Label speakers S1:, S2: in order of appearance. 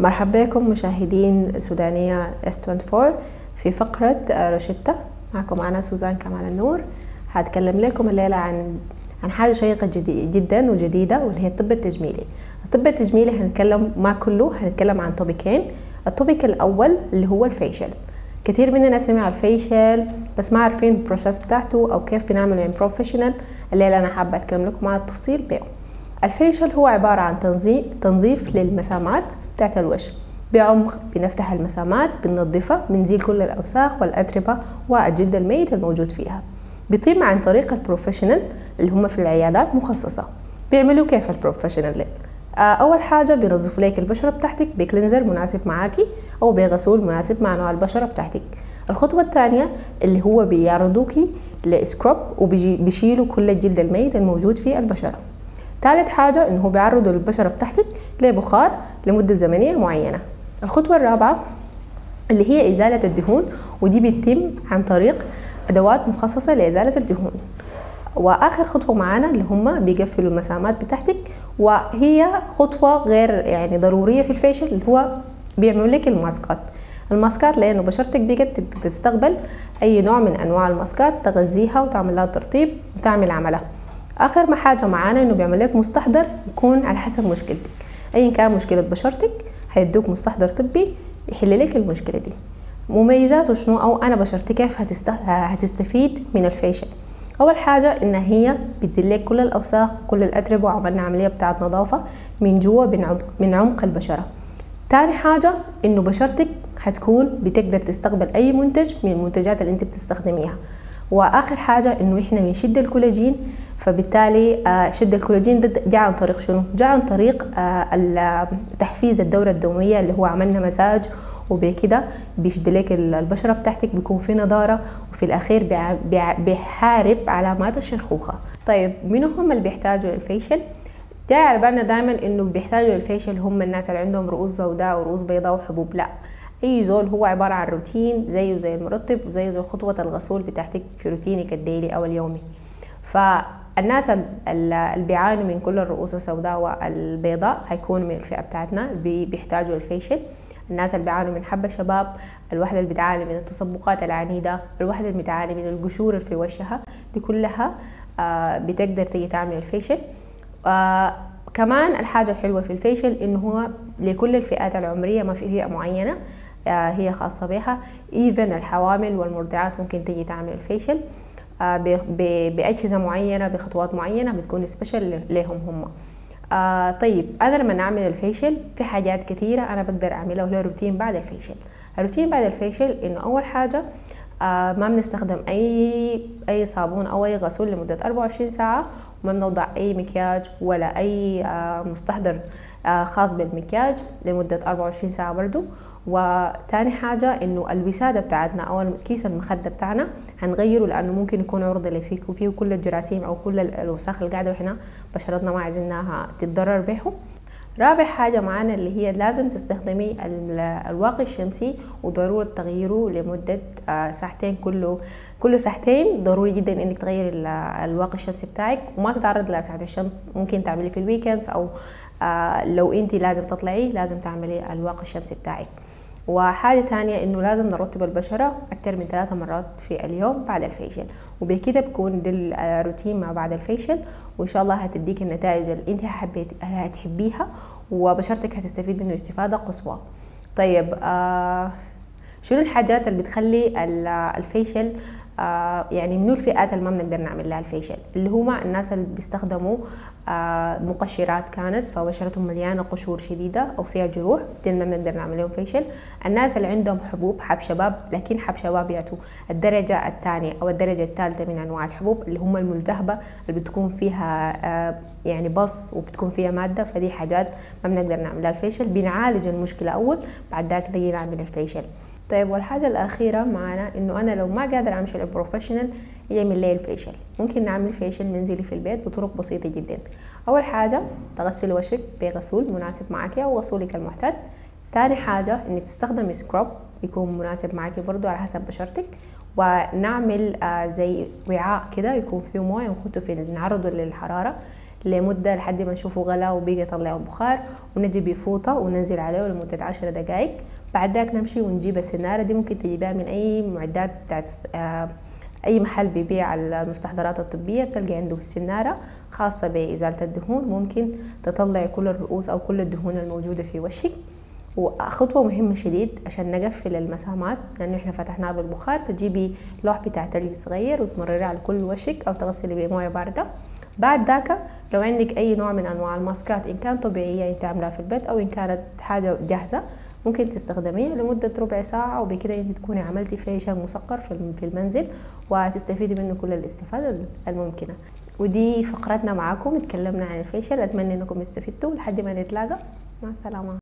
S1: مرحبا بكم مشاهدين سودانية S24 في فقرة روشيتا. معكم أنا سوزان كمال النور. هتكلم لكم الليلة عن عن حاجة شيقة جدا وجديدة واللي هي الطب التجميلي. الطب التجميلي هنتكلم ما كله هنتكلم عن topicين ال topic الأول اللي هو ال facial كثير مننا سمع ال facial بس ما عارفين ال process بتاعته أو كيف بنعمله يعني professional الليلة أنا حابة أتكلم لكم عن التفصيل بيه ال facial هو عبارة عن تنظيف للمسامات. بتاعت الوجه بعمق بنفتح المسامات بننظفها بنزيل كل الأوساخ والأتربة والجلد الميت الموجود فيها. بيتم عن طريق ال professional اللي هم في العيادات مخصصة. بيعملوا كيف ال professional أول حاجة بينظفوا لك البشرة بتاعتك ب cleanser مناسب معاكي أو بغسول مناسب مع نوع البشرة بتاعتك. الخطوة الثانية اللي هو بيعرضوكي لسكراب وبيشيلوا كل الجلد الميت الموجود في البشرة. ثالث حاجة إنه بيعرضوا البشرة بتاعتك لبخار لمدة زمنية معينة. الخطوة الرابعة اللي هي إزالة الدهون ودي بتتم عن طريق أدوات مخصصة لإزالة الدهون. وآخر خطوة معانا اللي هم بيقفلوا المسامات بتاعتك وهي خطوة غير يعني ضرورية في الفيشل اللي هو بيعملوا لك الماسكات. الماسكات لأنه بشرتك بقت تستقبل أي نوع من أنواع الماسكات تغذيها وتعمل لها ترطيب وتعمل عملها. آخر ما حاجة معانا إنه بيعمل لك مستحضر يكون على حسب مشكلتك. ايا كان مشكلة بشرتك هيدوك مستحضر طبي يحل لك المشكلة دي. مميزاته شنو؟ أو أنا بشرتي كيف هتست... هتستفيد من الفيشل أول حاجة إن هي بتزيل لك كل الأوساخ كل الأتربة وعملنا عملية بتاعه نظافة من جوا من عمق من عمق البشرة. تاني حاجة إنه بشرتك هتكون بتقدر تستقبل أي منتج من المنتجات اللي أنت بتستخدميها. وآخر حاجة إنه إحنا بنشد الكولاجين فبالتالي شد الكولاجين ده جاء عن طريق شنو؟ جاء عن طريق تحفيز الدورة الدموية اللي هو عملنا مساج وبكده بيشد لك البشرة بتاعتك بيكون في نضارة وفي الأخير بيحارب علامات الشيخوخة. طيب مين هم اللي بيحتاجوا للفيشل؟ ده على بالنا دايما إنه بيحتاجوا للفيشل هم الناس اللي عندهم رؤوس سوداء ورؤوس بيضاء وحبوب لا. أي زول هو عبارة عن روتين زيه زي المرطب وزيه زي خطوة الغسول بتاعتك في روتينك الديلي أو اليومي. فالناس اللي بيعانوا من كل الرؤوس السوداء والبيضاء هيكونوا من الفئة بتاعتنا بيحتاجوا الفيشل. الناس اللي بيعانوا من حبة شباب الواحدة اللي بتعاني من التصبقات العنيدة الواحدة اللي بتعاني من القشور اللي في وشها دي كلها بتقدر تيجي تعمل ال facial. كمان الحاجة الحلوة في ال facial إنه هو لكل الفئات العمرية ما في فئة معينة هي خاصة بها. even الحوامل والمرضعات ممكن تيجي تعمل ال facial. بأجهزة معينة بخطوات معينة بتكون special لهم هم. آه طيب أنا لما أعمل ال facial في حاجات كثيرة أنا بقدر أعملها وهي روتين بعد ال facial الروتين بعد ال facial إنه أول حاجة آه ما بنستخدم أي أي صابون أو أي غسول لمدة 24 ساعة وما بنوضع أي مكياج ولا أي آه مستحضر آه خاص بالمكياج لمدة 24 ساعة برضو. وتاني حاجة إنه الوسادة بتاعتنا أو كيس المخدة بتاعنا هنغيره لأنه ممكن يكون عرضة لفيك وفيه كل الجراثيم أو كل الوساخ اللي قاعدة وإحنا بشرتنا ما عايزينها تتضرر به. رابع حاجة معانا اللي هي لازم تستخدمي الواقي الشمسي وضرورة تغييره لمدة ساعتين كله كل ساعتين. ضروري جدا إنك تغيري الواقي الشمسي بتاعك وما تتعرض لأشعة الشمس. ممكن تعملي في الويكندز أو لو انت لازم تطلعي لازم تعملي الواقي الشمسي بتاعك. وحاجة تانية إنه لازم نرطب البشرة أكتر من ثلاثة مرات في اليوم بعد الفيشل. وبكده بكون ده الروتين ما بعد الفيشل وإن شاء الله هتديك النتائج اللي أنت حبيت هتحبيها وبشرتك هتستفيد منه استفادة قصوى. طيب آه شنو الحاجات اللي بتخلي الفيشل يعني منو الفئات اللي ما بنقدر نعمل لها الفيشل؟ اللي هما الناس اللي بيستخدموا آه مقشرات كانت فبشرتهم مليانة قشور شديدة أو فيها جروح دي ما بنقدر نعمل لهم فيشل. الناس اللي عندهم حبوب حب شباب لكن حب شباب يعطوا الدرجة الثانية أو الدرجة الثالثة من أنواع الحبوب اللي هم الملتهبة اللي بتكون فيها آه يعني بص وبتكون فيها مدة. فدي حاجات ما بنقدر نعمل لها ال facial. بنعالج المشكلة أول بعد ذاك نعمل ال facial. طيب والحاجة الأخيرة معنا إنه أنا لو ما قادر أمشي لل professional يعمل لي ال facial ممكن نعمل facial منزلي في البيت بطرق بسيطة جدا. أول حاجة تغسلي وشك بغسول مناسب معك أو غسولك المعتاد. تاني حاجة إنك تستخدمي scrub يكون مناسب معك برضو على حسب بشرتك. ونعمل آه زي وعاء كده يكون فيه موية ونحطه في نعرضه للحرارة لمدة لحد ما نشوفه غلا وبقى يطلع البخار ونجي بفوطة وننزل عليه لمدة عشر دقائق بعد ذاك نمشي ونجيب السنارة. دي ممكن تجيبها من أي معدات بتاعت آه، أي محل بيبيع المستحضرات الطبية. بتلقى عنده السنارة خاصة بإزالة الدهون. ممكن تطلع كل الرؤوس أو كل الدهون الموجودة في وشك. وخطوة مهمة شديد عشان نقفل المسامات لأنه إحنا فتحناها بالبخار. تجيبي لوح بتاع تلج صغير وتمرريه على كل وشك أو تغسلي بموية باردة. بعد ذاك لو عندك أي نوع من أنواع الماسكات إن كان طبيعية أنت عاملاها في البيت أو إن كانت حاجة جاهزة ممكن تستخدميها لمدة ربع ساعة وبكده انت تكوني عملتي فيشل مسقر في المنزل وتستفيدي منه كل الاستفادة الممكنة. ودي فقرتنا معاكم اتكلمنا عن الفيشل أتمنى إنكم استفدتوا. لحد ما نتلاقى مع السلامة.